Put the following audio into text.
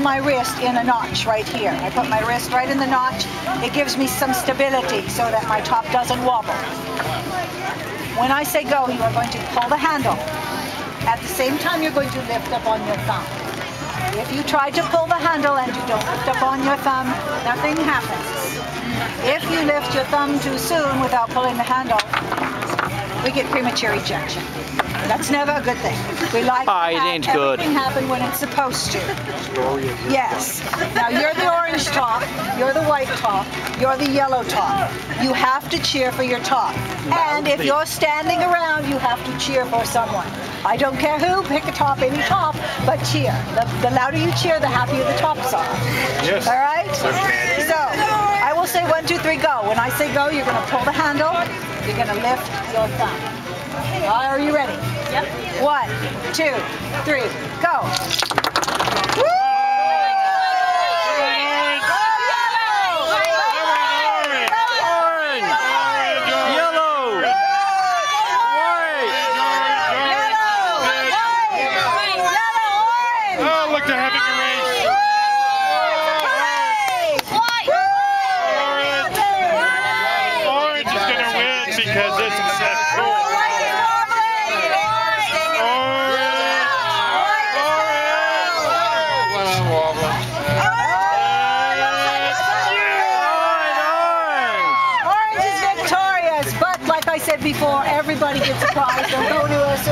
my wrist in a notch right here. I put my wrist right in the notch. It gives me some stability so that my top doesn't wobble. When I say go, you are going to pull the handle. At the same time, you're going to lift up on your thumb. If you try to pull the handle and you don't lift up on your thumb, nothing happens. If you lift your thumb too soon without pulling the handle, we get premature ejection. That's never a good thing. We like Ah, to it have ain't good. everything happen when it's supposed to. Yes. Now you're the orange top, you're the white top, you're the yellow top. You have to cheer for your top. And if you're standing around, you have to cheer for someone. I don't care who, pick a top, any top, but cheer. The, the louder you cheer, the happier the tops are. Yes. All right? So, I will say one, two, three, go. When I say go, you're going to pull the handle, you're going to lift your thumb. Are you ready? Yep. One, two, three, go. Woo! Orange! Yellow! White! Oh, look, they're having a race. Orange is going to win because this is so cool. Orange is victorious, but like I said before, everybody gets a prize. So go to us,